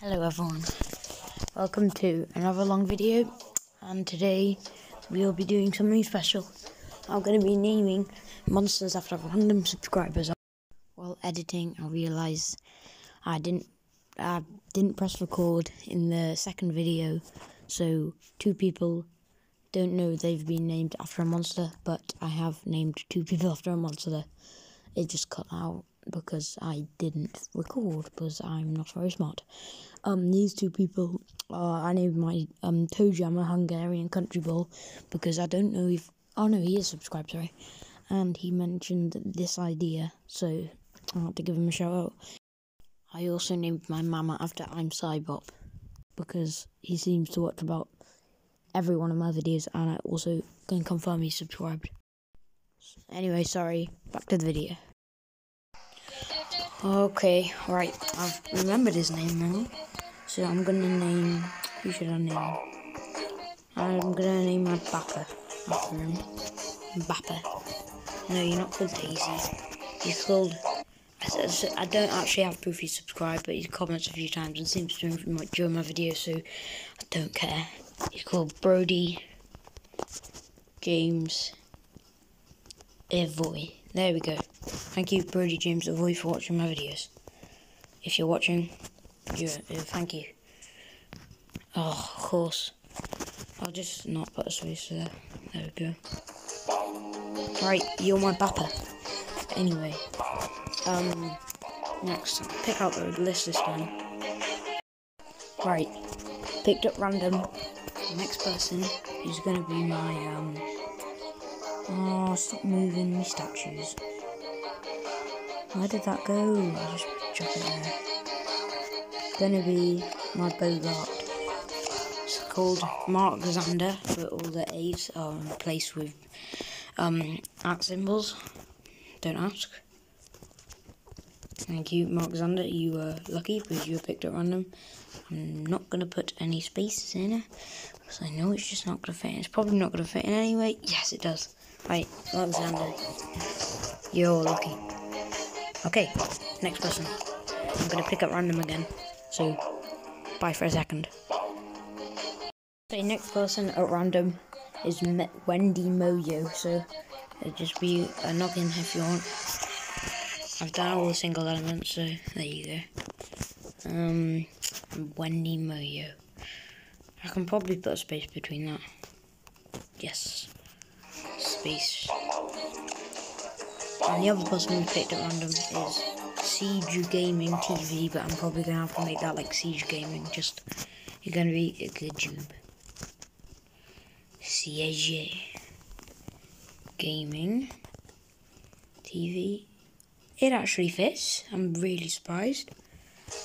Hello everyone, welcome to another long video and today we'll be doing something special. I'm going to be naming monsters after random subscribers. While editing I realised I didn't I didn't press record in the second video so two people don't know they've been named after a monster but I have named two people after a monster. It just cut out because I didn't record because I'm not very smart. Um, these two people, uh, I named my um Toe Jammer Hungarian countryball because I don't know if oh no he is subscribed sorry, and he mentioned this idea so I had to give him a shout out. I also named my mama after I'm Cybop because he seems to watch about every one of my videos and I also can confirm he's subscribed. Anyway, sorry, back to the video. Okay, right. I've remembered his name now. So I'm gonna name. Who should I name? I'm gonna name my Bapper. Bapper. No, you're not called Daisy. He's called. I don't actually have proof he's subscribed, but he comments a few times and seems to enjoy my videos, so I don't care. He's called Brody James Evoy. There we go. Thank you, Brody James Avoy, for watching my videos. If you're watching, you, uh, thank you. Oh, of course. I'll just not put a space there. There we go. Right, you're my bapper. Anyway, um, next, pick out the list this time. Right, picked up random. next person is gonna be my, um, Oh, stop moving my statues. Where did that go? I'll just chuck it there. Gonna be my Bowgart. It's called Mark Zander, but all the A's are replaced with um, at symbols. Don't ask. Thank you, Mark Zander. You were lucky because you were picked at random. I'm not going to put any spaces in it because I know it's just not going to fit. It's probably not going to fit in anyway. Yes, it does. Right, Alexander. You're lucky. Okay, next person. I'm gonna pick up random again. So, bye for a second. Okay, next person at random is Wendy Moyo. So, just be a noggin if you want. I've done all the single elements, so there you go. Um, Wendy Moyo. I can probably put a space between that. Yes space. And the other person we picked at random is Siege Gaming TV, but I'm probably gonna have to make that like Siege Gaming. Just you're gonna be a good tube. Siege Gaming TV. It actually fits. I'm really surprised.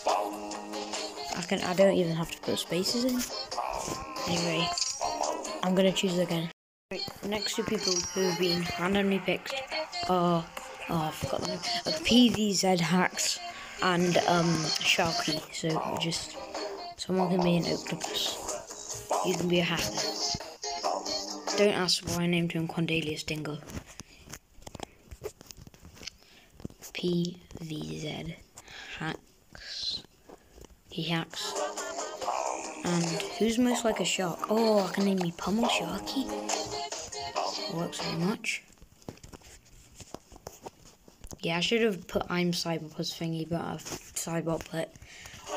I can. I don't even have to put spaces in. Anyway, I'm gonna choose again. Next two people who have been randomly picked are, oh, I forgot the name, uh, PVZ Hacks and um, Sharky. So just, someone can be an Oaktopus. You can be a hacker. Don't ask why I named him Quandalius Dingle. PVZ Hacks. He hacks. And who's most like a shark? Oh, I can name me Pummel Sharky works very much. Yeah, I should have put I'm Cyberpus thingy, but I've Cybot, but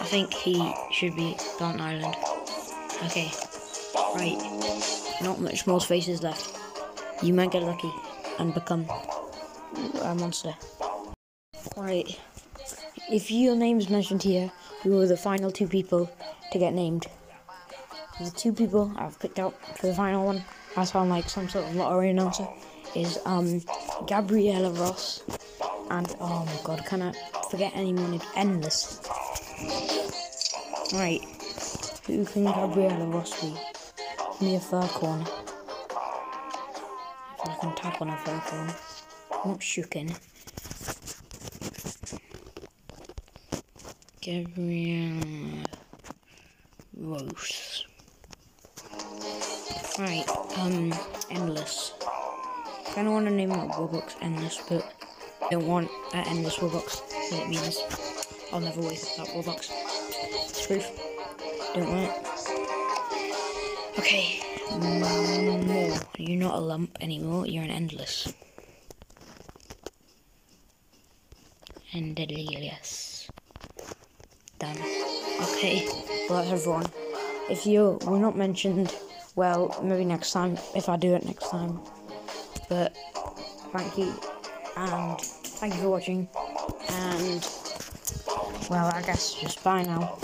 I think he should be Gaunt Island. Okay, right. Not much more spaces left. You might get lucky and become a monster. Right. If your name is mentioned here, you are the final two people to get named. The two people I've picked out for the final one I sound like some sort of lottery announcer, is um, Gabriella Ross. And oh my god, can I forget anyone? It's endless. Right, who can Gabriella Ross be? Give me a Furcorn. If I can tap on a Furcorn. Not shooking. Gabriella Ross. Right, um, Endless. I kinda wanna name my Roblox Endless, but I don't want an Endless Roblox, so it means I'll never up that Roblox. proof. Don't want it. Okay, more. You're not a lump anymore, you're an endless. And Endless. Done. Okay, well that's everyone. If you were not mentioned, well, maybe next time, if I do it next time. But, thank you, and thank you for watching, and, well, I guess just bye now.